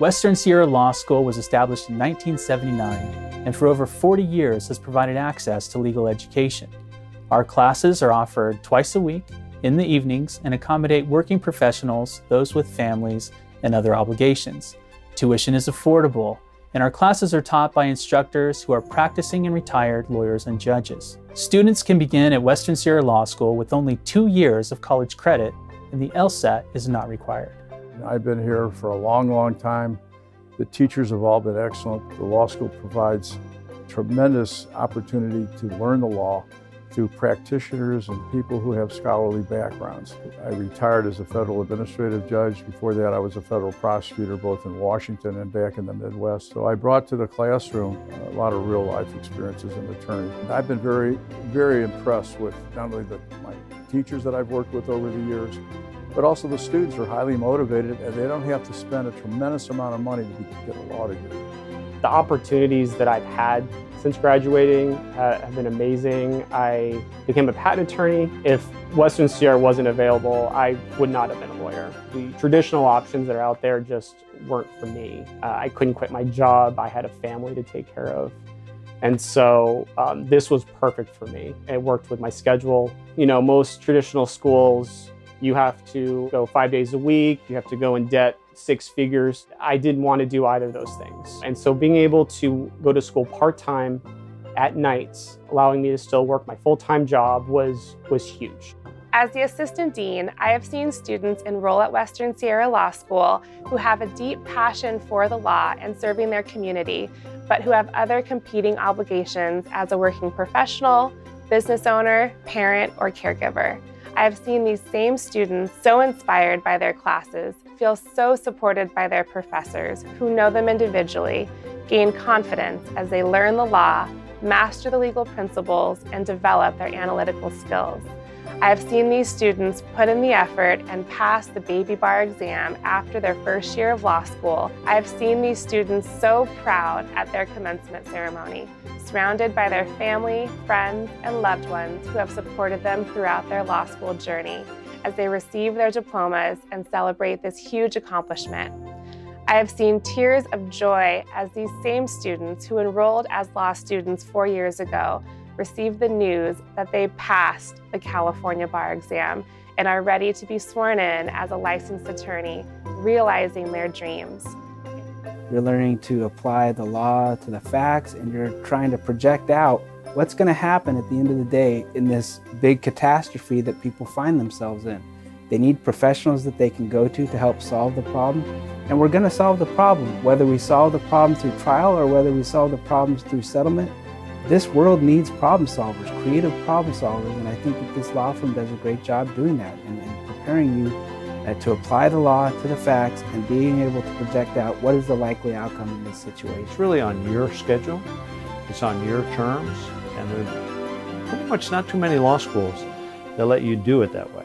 Western Sierra Law School was established in 1979 and for over 40 years has provided access to legal education. Our classes are offered twice a week in the evenings and accommodate working professionals, those with families, and other obligations. Tuition is affordable, and our classes are taught by instructors who are practicing and retired lawyers and judges. Students can begin at Western Sierra Law School with only two years of college credit, and the LSAT is not required. I've been here for a long, long time. The teachers have all been excellent. The law school provides tremendous opportunity to learn the law through practitioners and people who have scholarly backgrounds. I retired as a federal administrative judge. Before that, I was a federal prosecutor both in Washington and back in the Midwest. So I brought to the classroom a lot of real life experiences in attorney. I've been very, very impressed with not only the, my teachers that I've worked with over the years, but also the students are highly motivated and they don't have to spend a tremendous amount of money to get a law degree. The opportunities that I've had since graduating have been amazing. I became a patent attorney. If Western Sierra wasn't available, I would not have been a lawyer. The traditional options that are out there just weren't for me. Uh, I couldn't quit my job. I had a family to take care of. And so um, this was perfect for me. It worked with my schedule. You know, most traditional schools, you have to go five days a week, you have to go in debt six figures. I didn't want to do either of those things. And so being able to go to school part-time at nights, allowing me to still work my full-time job was, was huge. As the Assistant Dean, I have seen students enroll at Western Sierra Law School who have a deep passion for the law and serving their community, but who have other competing obligations as a working professional, business owner, parent, or caregiver. I have seen these same students so inspired by their classes feel so supported by their professors who know them individually, gain confidence as they learn the law, master the legal principles, and develop their analytical skills. I have seen these students put in the effort and pass the baby bar exam after their first year of law school. I have seen these students so proud at their commencement ceremony, surrounded by their family, friends, and loved ones who have supported them throughout their law school journey as they receive their diplomas and celebrate this huge accomplishment. I have seen tears of joy as these same students who enrolled as law students four years ago received the news that they passed the California bar exam and are ready to be sworn in as a licensed attorney, realizing their dreams. You're learning to apply the law to the facts and you're trying to project out what's going to happen at the end of the day in this big catastrophe that people find themselves in. They need professionals that they can go to to help solve the problem. And we're going to solve the problem, whether we solve the problem through trial or whether we solve the problems through settlement. This world needs problem solvers, creative problem solvers, and I think that this law firm does a great job doing that and, and preparing you uh, to apply the law to the facts and being able to project out what is the likely outcome in this situation. It's really on your schedule, it's on your terms, and there's pretty much not too many law schools that let you do it that way.